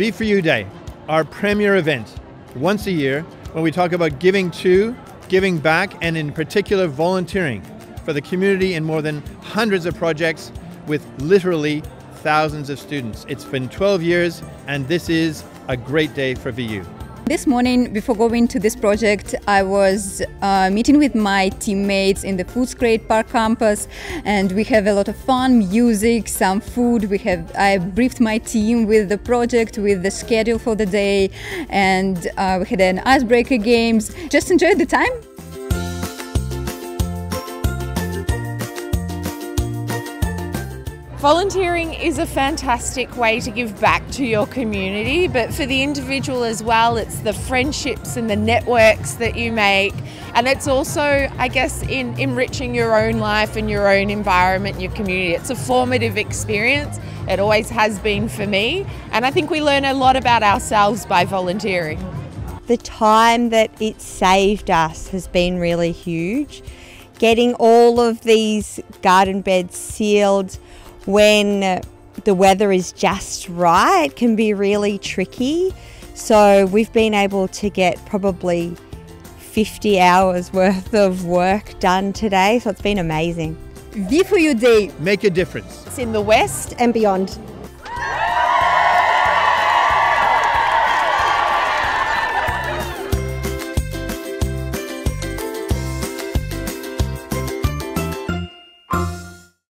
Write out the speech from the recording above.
V4U Day, our premier event, once a year, when we talk about giving to, giving back, and in particular volunteering for the community in more than hundreds of projects with literally thousands of students. It's been 12 years, and this is a great day for VU. This morning, before going to this project, I was uh, meeting with my teammates in the Footscray Park campus, and we have a lot of fun, music, some food. We have I briefed my team with the project, with the schedule for the day, and uh, we had an icebreaker games. Just enjoyed the time. Volunteering is a fantastic way to give back to your community, but for the individual as well, it's the friendships and the networks that you make. And it's also, I guess, in enriching your own life and your own environment, your community. It's a formative experience. It always has been for me. And I think we learn a lot about ourselves by volunteering. The time that it saved us has been really huge. Getting all of these garden beds sealed when the weather is just right can be really tricky. So we've been able to get probably 50 hours worth of work done today. So it's been amazing. V4U Day. Make a difference. It's in the West and beyond.